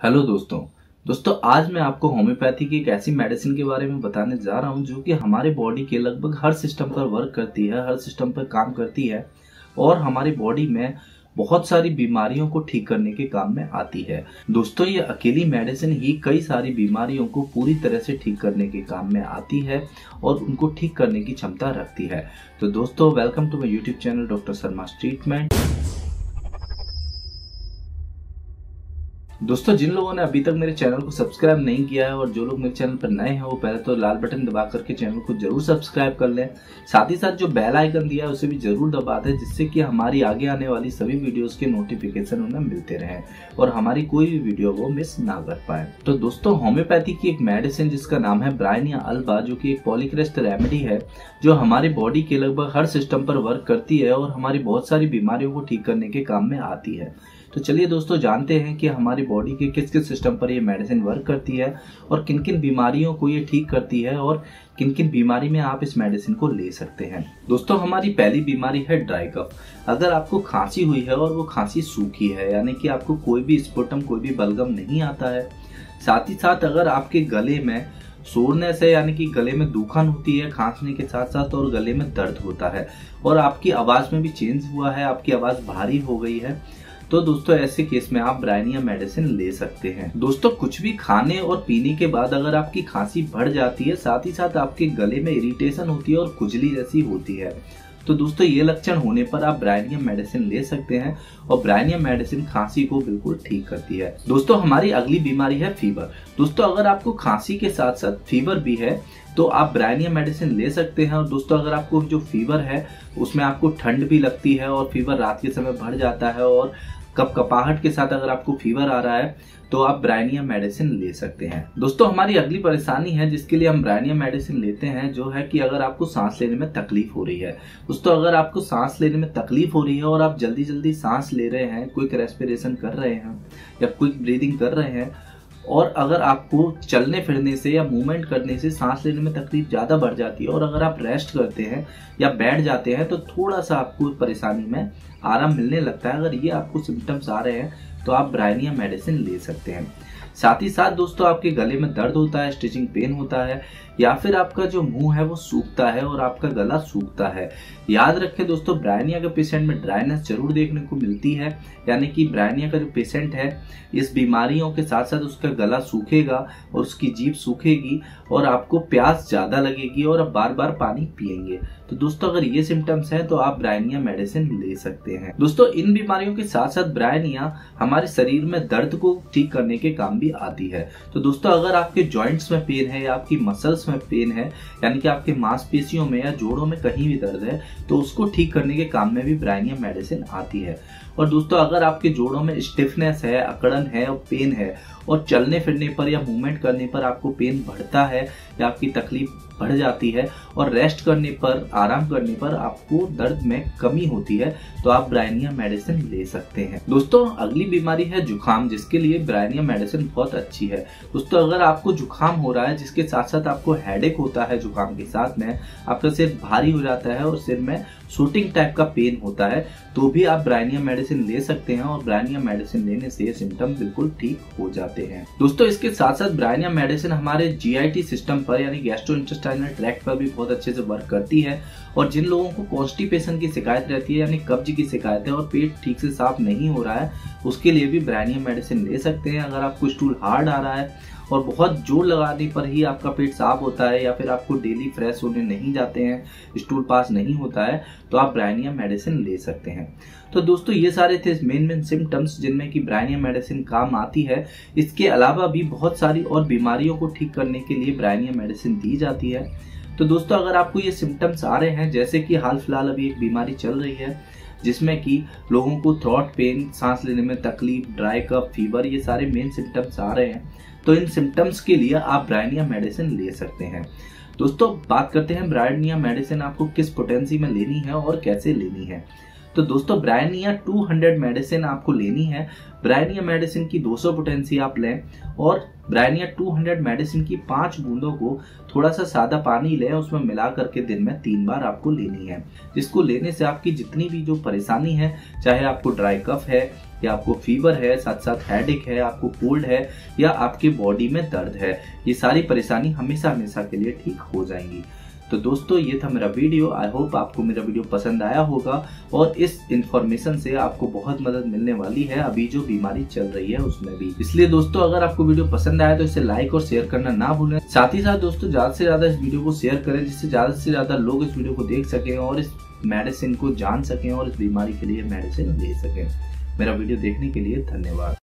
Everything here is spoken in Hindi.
हेलो दोस्तों। दोस्तों, आज मैं आपको होम्योपैथी की एक ऐसी मेडिसिन के बारे में बताने जा रहा हूँ जो कि हमारे बॉडी के लगभग हर सिस्टम पर वर्क करती है, हर सिस्टम पर काम करती है और हमारी बॉडी में बहुत सारी बीमारियों को ठीक करने के काम में आती है। दोस्तों, ये अकेली मेडिसिन ही कई सारी बीमारियों को पूरी तरह से ठीक करने के काम में आती है और उनको ठीक करने की क्षमता रखती है। तो दोस्तों welcome to my YouTube channel doctor Sharma treatment दोस्तों, जिन लोगों ने अभी तक मेरे चैनल को सब्सक्राइब नहीं किया है और जो लोग मेरे चैनल पर नए हैं, वो पहले तो लाल बटन दबा करके चैनल को ज़रूर सब्सक्राइब कर लें। साथ ही साथ जो बेल आइकन दिया है, उसे भी ज़रूर दबा दें, जिससे कि हमारी आगे आने वाली सभी वीडियोस के नोटिफिकेशन उन्हें मिलते रहे और हमारी कोई भी वीडियो वो मिस ना कर पाए। तो दोस्तों होम्योपैथी की एक मेडिसिन जिसका नाम है ब्राइन या अल्बा जो की एक पॉलिक्रेस्ट रेमेडी है, जो हमारी बॉडी के लगभग हर सिस्टम पर वर्क करती है और हमारी बहुत सारी बीमारियों को ठीक करने के काम में आती है। तो चलिए दोस्तों, जानते हैं कि हमारी बॉडी के किस किस सिस्टम पर ये मेडिसिन वर्क करती है और किन किन बीमारियों को ये ठीक करती है और किन किन बीमारी में आप इस मेडिसिन को ले सकते हैं। दोस्तों, हमारी पहली बीमारी है ड्राई कफ अगर आपको खांसी हुई है और वो खांसी सूखी है, यानी कि आपको कोई भी स्पोटम कोई भी बलगम नहीं आता है, साथ ही साथ अगर आपके गले में सोरने से यानी कि गले में दुखन होती है खांसने के साथ साथ और गले में दर्द होता है, और आपकी आवाज़ में भी चेंज हुआ है, आपकी आवाज़ भारी हो गई है तो दोस्तों, ऐसे केस में आप ब्रायनिया मेडिसिन ले सकते हैं। दोस्तों, कुछ भी खाने और पीने के बाद अगर आपकी खांसी बढ़ जाती है, साथ ही साथ आपके गले में इरिटेशन होती है और खुजली जैसी होती है। तो दोस्तों, ये लक्षण होने पर आप ब्राइनिया मेडिसिन ले सकते हैं और ब्राइनिया मेडिसिन खांसी को बिल्कुल ठीक करती है। दोस्तों, हमारी अगली बीमारी है फीवर दोस्तों, अगर आपको खांसी के साथ साथ फीवर भी है तो आप ब्राइनिया मेडिसिन ले सकते हैं। और दोस्तों, अगर आपको जो फीवर है, उसमें आपको ठंड भी लगती है और फीवर रात के समय बढ़ जाता है और कप कपाहट के साथ अगर आपको फीवर आ रहा है तो आप ब्राइनिया मेडिसिन ले सकते हैं। दोस्तों, हमारी अगली परेशानी है, जिसके लिए हम ब्राइनिया मेडिसिन लेते हैं, जो है कि अगर आपको सांस लेने में तकलीफ़ हो रही है। दोस्तों, अगर आपको सांस लेने में तकलीफ़ हो रही है और आप जल्दी जल्दी सांस ले रहे हैं क्विक रेस्पिरेशन कर रहे हैं, या क्विक ब्रीदिंग कर रहे हैं, और अगर आपको चलने फिरने से या मूवमेंट करने से सांस लेने में तकलीफ़ ज़्यादा बढ़ जाती है, और अगर आप रेस्ट करते हैं या बैठ जाते हैं तो थोड़ा सा आपको परेशानी में आराम मिलने लगता है। अगर ये आपको सिम्टम्स आ रहे हैं तो आप ब्राइनिया मेडिसिन ले सकते हैं। साथ ही साथ दोस्तों, आपके गले में दर्द होता है स्टिचिंग पेन होता है, या फिर आपका जो मुँह है वो सूखता है और आपका गला सूखता है। याद रखें दोस्तों ब्रायनिया के पेशेंट में ड्राइनेस ज़रूर देखने को मिलती है। यानी कि ब्रायनिया का जो पेशेंट है, इस बीमारियों के साथ साथ उसका गला सूखेगा और उसकी जीभ सूखेगी और आपको प्यास ज़्यादा लगेगी और आप बार बार पानी पियेंगे। तो दोस्तों, अगर ये सिम्टम्स हैं तो आप ब्रायनिया मेडिसिन ले सकते हैं। दोस्तों, इन बीमारियों के साथ साथ ब्रायनिया हमारे शरीर में दर्द को ठीक करने के काम भी आती है। तो दोस्तों, अगर आपके ज्वाइंट्स में पेन है या आपकी मसल्स में पेन है, यानी कि आपके मांसपेशियों में या जोड़ों में कहीं भी दर्द है तो उसको ठीक करने के काम में भी ब्रायनिया मेडिसिन आती है। और दोस्तों, अगर आपके जोड़ों में स्टिफनेस है, अकड़न है और पेन है, और चलने फिरने पर या मूवमेंट करने पर आपको पेन बढ़ता है या आपकी तकलीफ़ बढ़ जाती है और रेस्ट करने पर, आराम करने पर आपको दर्द में कमी होती है तो आप ब्राइनिया मेडिसिन ले सकते हैं। दोस्तों, अगली बीमारी है जुकाम जिसके लिए ब्राइनिया मेडिसिन बहुत अच्छी है। दोस्तों, अगर आपको जुकाम हो रहा है, जिसके साथ साथ आपको हेडेक होता है जुकाम के साथ में, आपका सिर भारी हो जाता है और सिर में शूटिंग टाइप का पेन होता है तो भी आप ब्रायनिया मेडिसिन ले सकते हैं और ब्रायनिया मेडिसिन लेने से ये सिम्टम बिल्कुल ठीक हो जाते हैं। दोस्तों, इसके साथ साथ ब्रायनिया मेडिसिन हमारे जीआईटी सिस्टम पर, यानी गैस्ट्रो इंटेस्टाइनल ट्रैक्ट पर भी बहुत अच्छे से वर्क करती है और जिन लोगों को कॉन्स्टिपेशन की शिकायत रहती है, यानी कब्ज की शिकायत है और पेट ठीक से साफ़ नहीं हो रहा है, उसके लिए भी ब्रानियम मेडिसिन ले सकते हैं। अगर आपको स्टूल हार्ड आ रहा है और बहुत ज़ोर लगाने पर ही आपका पेट साफ़ होता है या फिर आपको डेली फ्रेश होने नहीं जाते हैं स्टूल पास नहीं होता है तो आप ब्राइनिया मेडिसिन ले सकते हैं। तो दोस्तों, ये सारे थे मेन मेन सिम्टम्स जिनमें कि ब्राइनिया मेडिसिन काम आती है। इसके अलावा भी बहुत सारी और बीमारियों को ठीक करने के लिए ब्राइनिया मेडिसिन दी जाती है। तो दोस्तों, अगर आपको ये सिम्टम्स आ रहे हैं, जैसे कि हाल फ़िलहाल अभी एक बीमारी चल रही है, जिसमें कि लोगों को थ्रॉट पेन सांस लेने में तकलीफ़ ड्राई कप फीवर ये सारे मेन सिम्टम्स आ रहे हैं। तो इन सिम्टम्स के लिए आप ब्रायनिया मेडिसिन ले सकते हैं। दोस्तों, बात करते हैं ब्रायनिया मेडिसिन आपको किस पोटेंसी में लेनी है और कैसे लेनी है। तो दोस्तों ब्रायनिया 200 मेडिसिन आपको लेनी है। ब्रायनिया मेडिसिन की 200 पोटेंसी आप लें और ब्रायनिया 200 मेडिसिन की पाँच बूंदों को थोड़ा सा सादा पानी लें, उसमें मिला करके दिन में तीन बार आपको लेनी है। जिसको लेने से आपकी जितनी भी जो परेशानी है, चाहे आपको ड्राई कफ है, या आपको फीवर है साथ साथ हेडिक है, आपको कोल्ड है, या आपके बॉडी में दर्द है, ये सारी परेशानी हमेशा हमेशा के लिए ठीक हो जाएँगी। तो दोस्तों, ये था मेरा वीडियो। आई होप आपको मेरा वीडियो पसंद आया होगा और इस इंफॉर्मेशन से आपको बहुत मदद मिलने वाली है। अभी जो बीमारी चल रही है, उसमें भी। इसलिए दोस्तों, अगर आपको वीडियो पसंद आया तो इसे लाइक और शेयर करना ना भूलें। साथ ही साथ दोस्तों, ज़्यादा से ज़्यादा इस वीडियो को शेयर करें, जिससे ज़्यादा से ज़्यादा लोग इस वीडियो को देख सके और इस मेडिसिन को जान सकें और इस बीमारी के लिए मेडिसिन ले सकें। मेरा वीडियो देखने के लिए धन्यवाद।